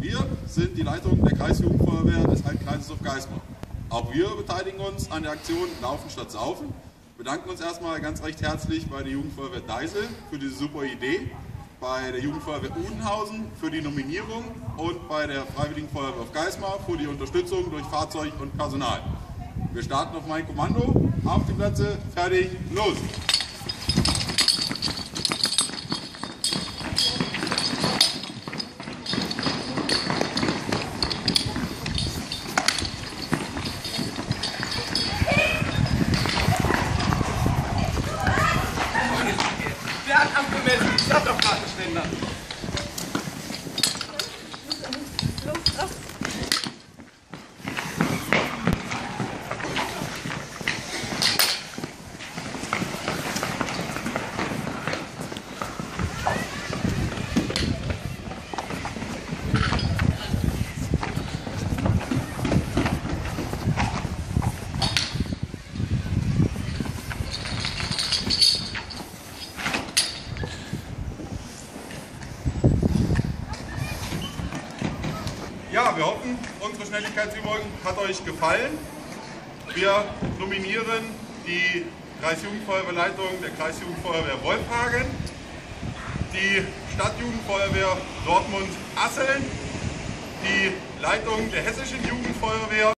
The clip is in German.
Wir sind die Leitung der Kreisjugendfeuerwehr des Altkreises auf Geismar. Auch wir beteiligen uns an der Aktion Laufen statt Saufen. Wir bedanken uns erstmal ganz recht herzlich bei der Jugendfeuerwehr Deisel für diese super Idee, bei der Jugendfeuerwehr Udenhausen für die Nominierung und bei der Freiwilligen Feuerwehr auf Geismar für die Unterstützung durch Fahrzeug und Personal. Wir starten auf mein Kommando. Auf die Plätze, fertig, los! すいません。Ja, wir hoffen, unsere Schnelligkeitsübung hat euch gefallen. Wir nominieren die Kreisjugendfeuerwehrleitung der Kreisjugendfeuerwehr Wolfhagen, die Stadtjugendfeuerwehr Dortmund-Asseln, die Leitung der Hessischen Jugendfeuerwehr